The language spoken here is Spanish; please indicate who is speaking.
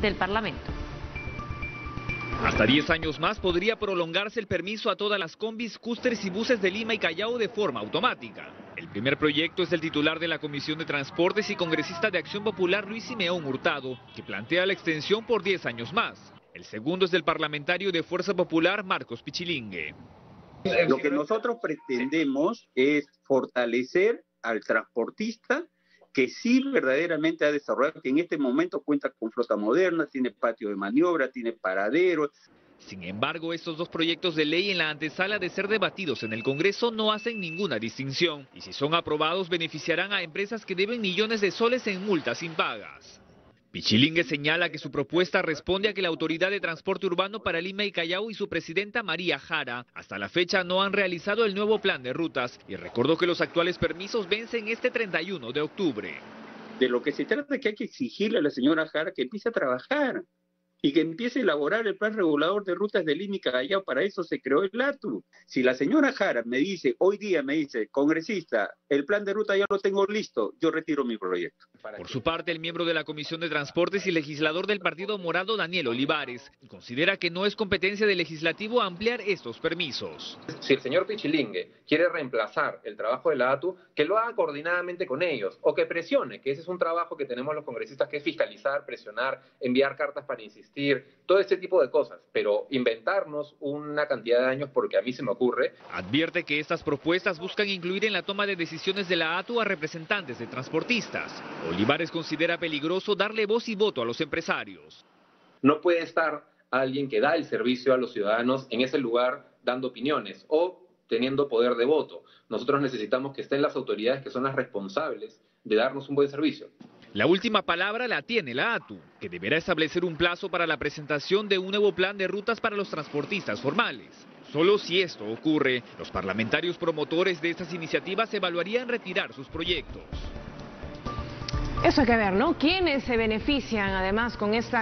Speaker 1: del Parlamento.
Speaker 2: Hasta 10 años más podría prolongarse el permiso a todas las combis, cústeres y buses de Lima y Callao de forma automática. El primer proyecto es del titular de la Comisión de Transportes y congresista de Acción Popular Luis Simeón Hurtado, que plantea la extensión por 10 años más. El segundo es del parlamentario de Fuerza Popular Marcos Pichilingue.
Speaker 3: Lo que nosotros pretendemos es fortalecer al transportista que sí verdaderamente ha desarrollado, que en este momento cuenta con flota moderna, tiene patio de maniobra, tiene paraderos.
Speaker 2: Sin embargo, estos dos proyectos de ley en la antesala de ser debatidos en el Congreso no hacen ninguna distinción y si son aprobados beneficiarán a empresas que deben millones de soles en multas impagas. Pichilingue señala que su propuesta responde a que la Autoridad de Transporte Urbano para Lima y Callao y su presidenta María Jara hasta la fecha no han realizado el nuevo plan de rutas y recordó que los actuales permisos vencen este 31 de octubre.
Speaker 3: De lo que se trata es que hay que exigirle a la señora Jara que empiece a trabajar y que empiece a elaborar el plan regulador de rutas de Lima y Callao. Para eso se creó el ATU. Si la señora Jara me dice, hoy día me dice, congresista, el plan de ruta ya lo tengo listo, yo retiro mi proyecto.
Speaker 2: Por su parte, el miembro de la Comisión de Transportes y legislador del Partido Morado, Daniel Olivares, considera que no es competencia del legislativo ampliar estos permisos.
Speaker 4: Si el señor Pichilingue quiere reemplazar el trabajo de la ATU, que lo haga coordinadamente con ellos o que presione, que ese es un trabajo que tenemos los congresistas, que es fiscalizar, presionar, enviar cartas para insistir todo este tipo de cosas, pero inventarnos una cantidad de años porque a mí se me ocurre.
Speaker 2: Advierte que estas propuestas buscan incluir en la toma de decisiones de la ATU a representantes de transportistas. Olivares considera peligroso darle voz y voto a los empresarios.
Speaker 4: No puede estar alguien que da el servicio a los ciudadanos en ese lugar dando opiniones o teniendo poder de voto. Nosotros necesitamos que estén las autoridades que son las responsables de darnos un buen servicio.
Speaker 2: La última palabra la tiene la ATU, que deberá establecer un plazo para la presentación de un nuevo plan de rutas para los transportistas formales. Solo si esto ocurre, los parlamentarios promotores de estas iniciativas evaluarían retirar sus proyectos.
Speaker 1: Eso hay que ver, ¿no? ¿Quiénes se benefician además con esta